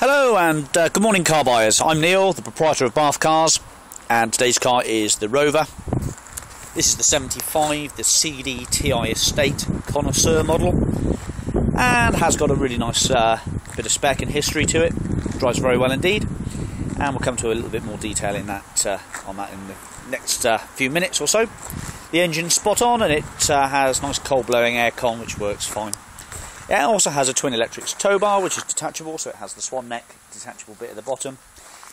Hello and uh, good morning car buyers. I'm Neil, the proprietor of Bath Cars and today's car is the Rover. This is the 75, the CD TI Estate Connoisseur model and has got a really nice uh, bit of spec and history to it. Drives very well indeed and we'll come to a little bit more detail in that uh, on that in the next uh, few minutes or so. The engine's spot on and it uh, has nice cold blowing aircon which works fine. It also has a twin electrics tow bar which is detachable, so it has the swan neck detachable bit at the bottom,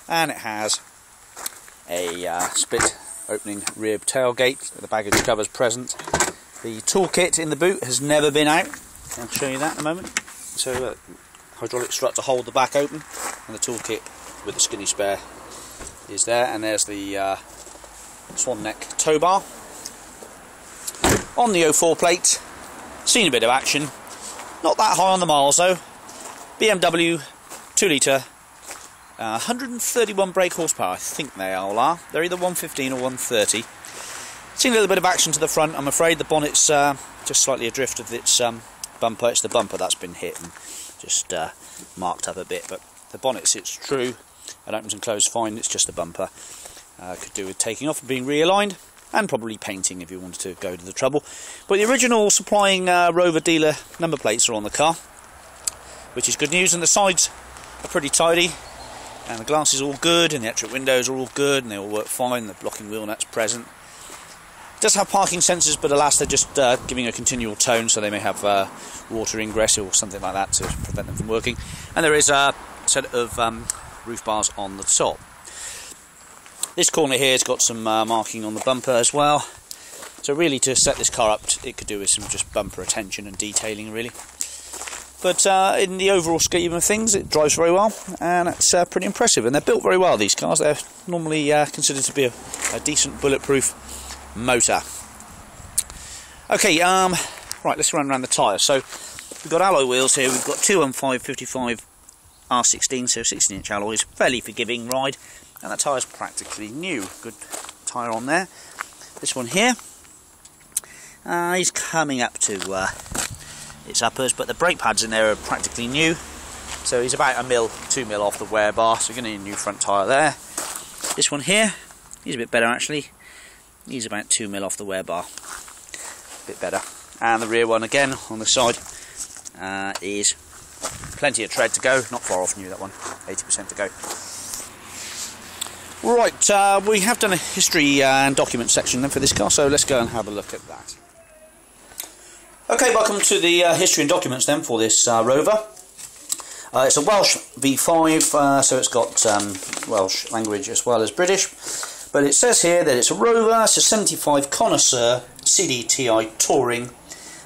and it has a uh, split opening rear tailgate the baggage covers present. The toolkit in the boot has never been out. I'll show you that in a moment. So uh, hydraulic strut to hold the back open, and the toolkit with the skinny spare is there, and there's the uh, swan neck tow bar. On the 04 plate, seen a bit of action, not that high on the miles though. BMW 2 litre, uh, 131 brake horsepower, I think they all are. They're either 115 or 130. Seen a little bit of action to the front. I'm afraid the bonnet's uh, just slightly adrift of its um, bumper. It's the bumper that's been hit and just uh, marked up a bit. But the bonnet sits true. It opens and closes fine. It's just the bumper. Uh, could do with taking off and being realigned and probably painting if you wanted to go to the trouble. But the original supplying uh, Rover dealer number plates are on the car, which is good news, and the sides are pretty tidy, and the glass is all good, and the electric windows are all good, and they all work fine, the blocking wheel nuts present. It does have parking sensors, but alas, they're just uh, giving a continual tone, so they may have uh, water ingress or something like that to prevent them from working. And there is a set of um, roof bars on the top. This corner here has got some uh, marking on the bumper as well. So really to set this car up, it could do with some just bumper attention and detailing really. But uh, in the overall scheme of things, it drives very well, and it's uh, pretty impressive. And they're built very well, these cars. They're normally uh, considered to be a, a, decent bulletproof motor. Okay, um, right, let's run around the tyres. So we've got alloy wheels here. We've got two 215 55 R16, so 16 inch alloys. Fairly forgiving ride and that tyre's practically new. Good tyre on there. This one here, uh, he's coming up to uh, its uppers, but the brake pads in there are practically new. So he's about a mil, two mil off the wear bar, so you're going to need a new front tyre there. This one here, he's a bit better actually. He's about two mil off the wear bar, a bit better. And the rear one again on the side uh, is plenty of tread to go, not far off new that one, 80% to go. Right, uh, we have done a history uh, and document section then for this car, so let's go and have a look at that. Okay, welcome to the uh, history and documents then for this uh, Rover. Uh, it's a Welsh V5, uh, so it's got um, Welsh language as well as British. But it says here that it's a Rover, it's a 75 Connoisseur CDTI Touring.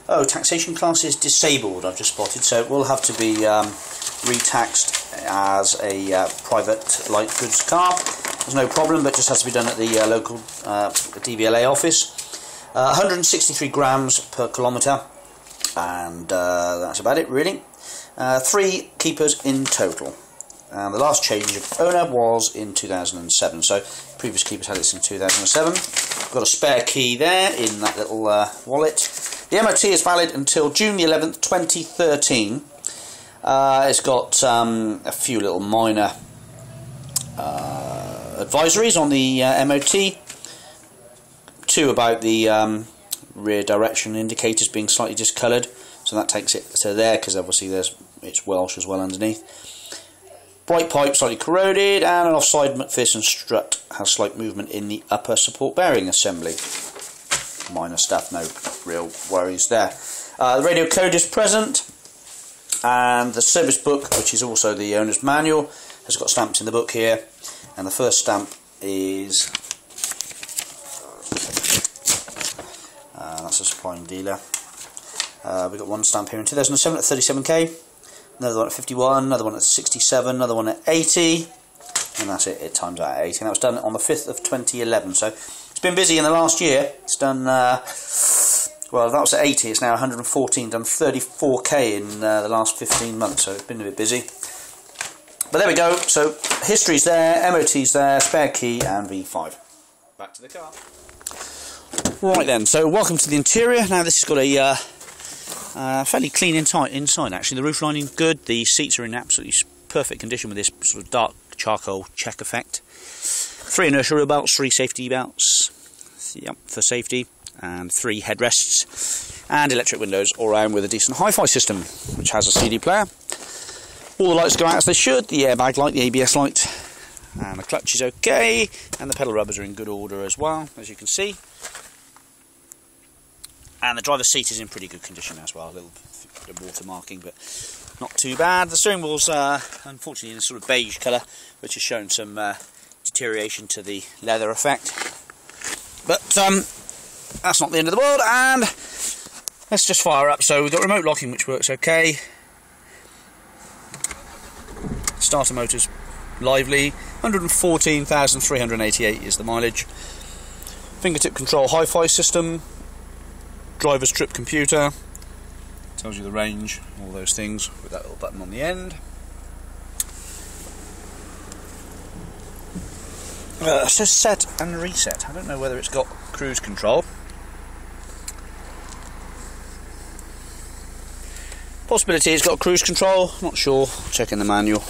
Oh, taxation class is disabled, I've just spotted, so it will have to be um, retaxed as a private light goods car. No problem, but just has to be done at the uh, local uh, DVLA office. Uh, 163 grams per kilometre, and uh, that's about it really. Uh, three keepers in total. And the last change of owner was in 2007, so previous keepers had this in 2007. Got a spare key there in that little wallet. The MOT is valid until June the 11th, 2013. it's got um, a few little minor advisories on the uh, MOT. Two about the um, rear direction indicators being slightly discoloured, so that takes it to there because obviously there's it's Welsh as well underneath. Bright pipe slightly corroded, and an offside MacPherson strut has slight movement in the upper support bearing assembly. Minor stuff, no real worries there. Uh, the radio code is present, and the service book, which is also the owner's manual, has got stamps in the book here and the first stamp is uh, that's a supplying dealer. Uh, we've got one stamp here in 2007 at 37k another one at 51 another one at 67 another one at 80 and that's it it times out at 80 and that was done on the 5th of 2011 so it's been busy in the last year. It's done uh, well that was at 80 it's now 114 done 34k in uh, the last 15 months. So it's been a bit busy but there we go. So history's there, MOT's there, spare key, and V5. Back to the car. Right then. So welcome to the interior. Now this has got a uh, uh, fairly clean inside. Inside actually, the roof lining good. The seats are in absolutely perfect condition with this sort of dark charcoal check effect. Three inertia reel belts, three safety belts, yep, for safety, and three headrests, and electric windows all round with a decent hi-fi system, which has a CD player. All the lights go out as they should, the airbag light, the ABS light, and the clutch is okay, and the pedal rubbers are in good order as well, as you can see. And the driver's seat is in pretty good condition as well, a little bit of water marking, but not too bad. The steering wheel's uh, unfortunately in a sort of beige colour, which has shown some uh, deterioration to the leather effect. But um, that's not the end of the world, and let's just fire up. So we've got remote locking, which works okay. Starter motors lively. 114,388 is the mileage. Fingertip control hi-fi system. Driver's trip computer. Tells you the range, all those things, with that little button on the end. Uh, it says set and reset. I don't know whether it's got cruise control. Possibility it's got cruise control, not sure, checking the manual.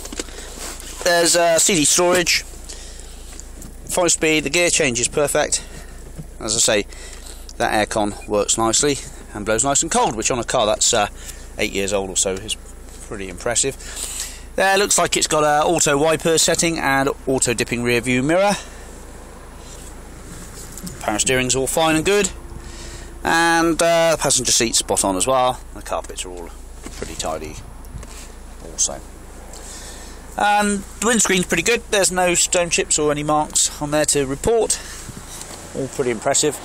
There's uh, CD storage, 5 speed, the gear change is perfect. As I say, that aircon works nicely and blows nice and cold, which on a car that's uh, 8 years old or so is pretty impressive. There looks like it's got an auto wiper setting and auto dipping rear view mirror. Power steering's all fine and good. And uh, the passenger seat's spot on as well. The carpets are all pretty tidy also. And the windscreen's pretty good. There's no stone chips or any marks on there to report. All pretty impressive.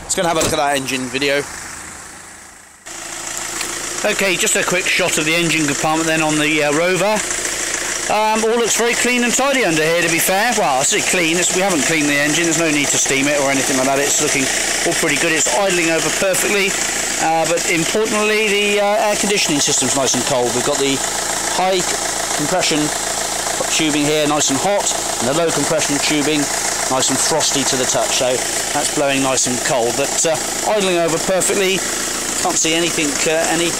Let's go and have a look at that engine video. Okay, just a quick shot of the engine compartment then on the uh, Rover. Um, all looks very clean and tidy under here to be fair. Well, I say clean, we haven't cleaned the engine, there's no need to steam it or anything like that. It's looking all pretty good, it's idling over perfectly. Uh, but importantly, the uh, air conditioning system's nice and cold. We've got the high compression tubing here nice and hot, and the low compression tubing nice and frosty to the touch. So that's blowing nice and cold. But uh, idling over perfectly, can't see anything, uh, any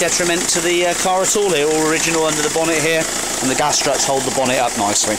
detriment to the uh, car at all here. All original under the bonnet here, and the gas struts hold the bonnet up nicely.